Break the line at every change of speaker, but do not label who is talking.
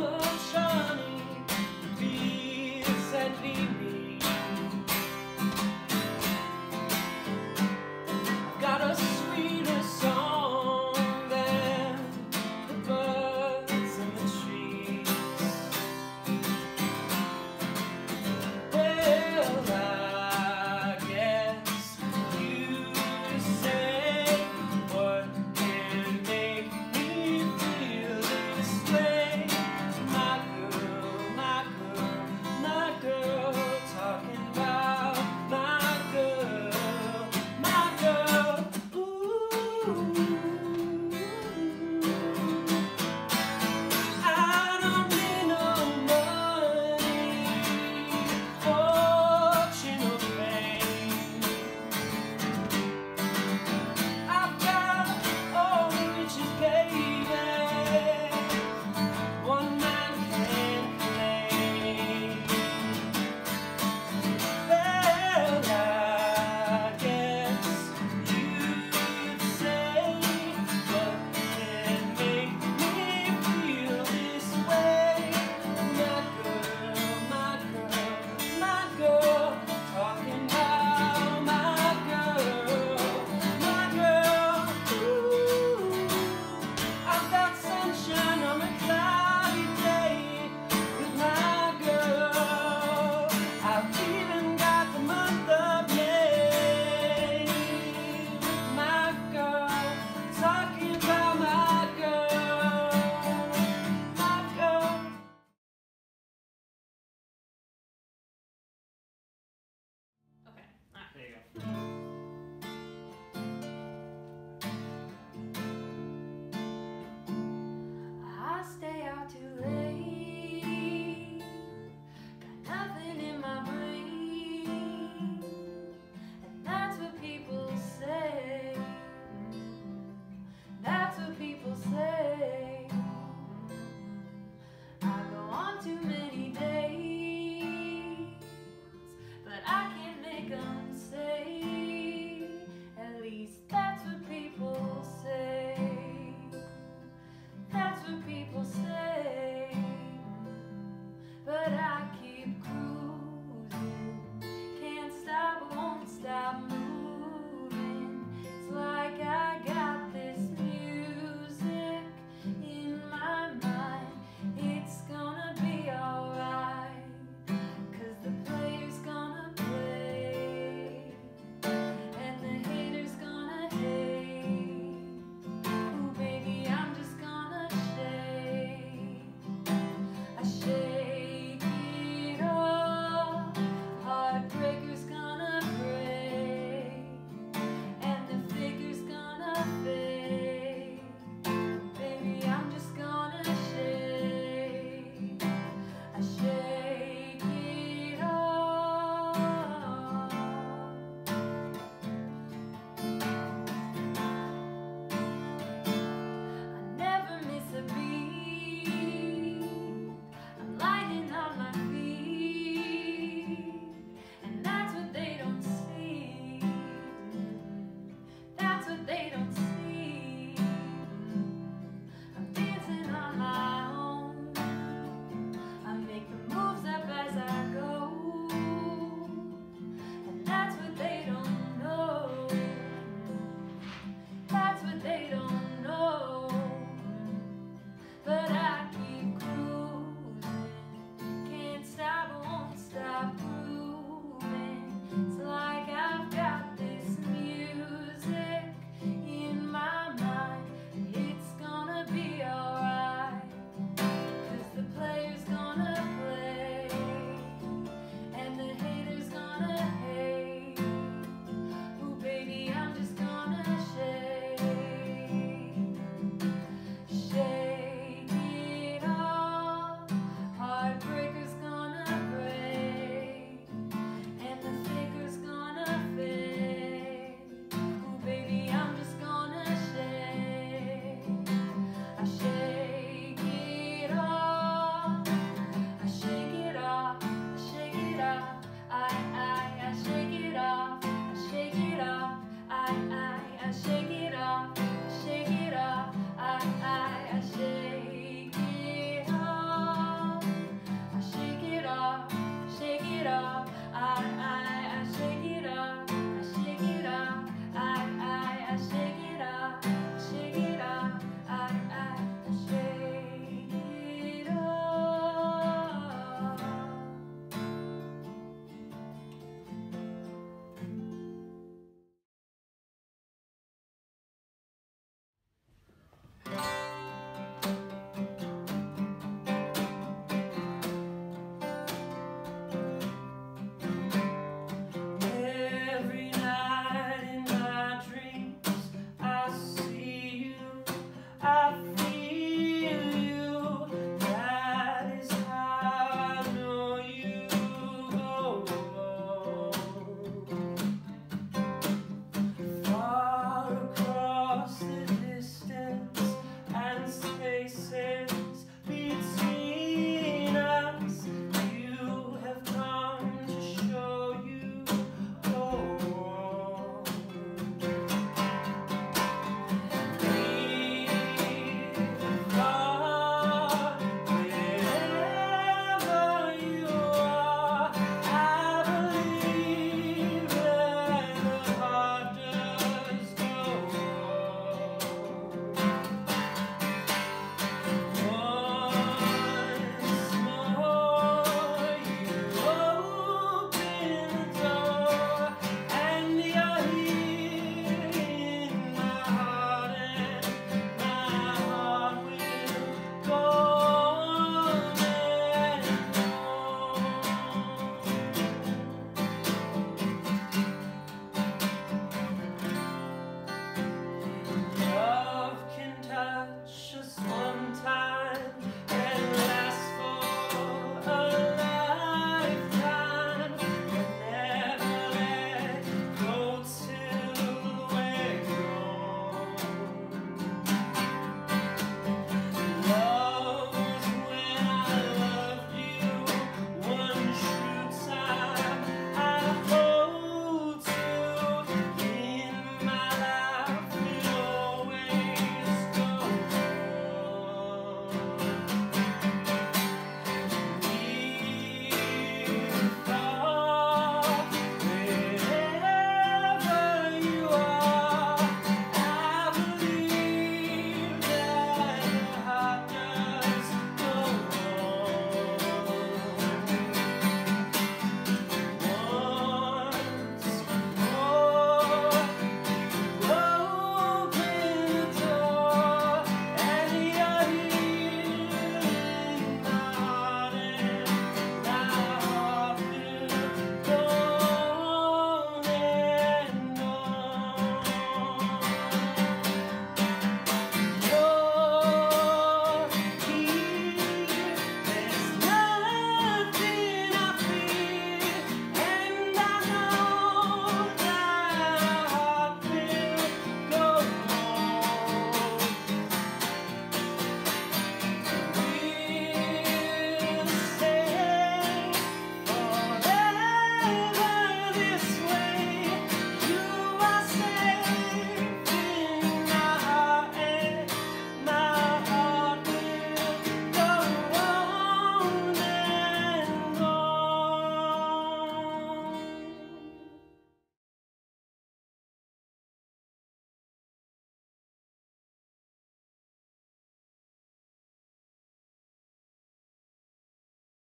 so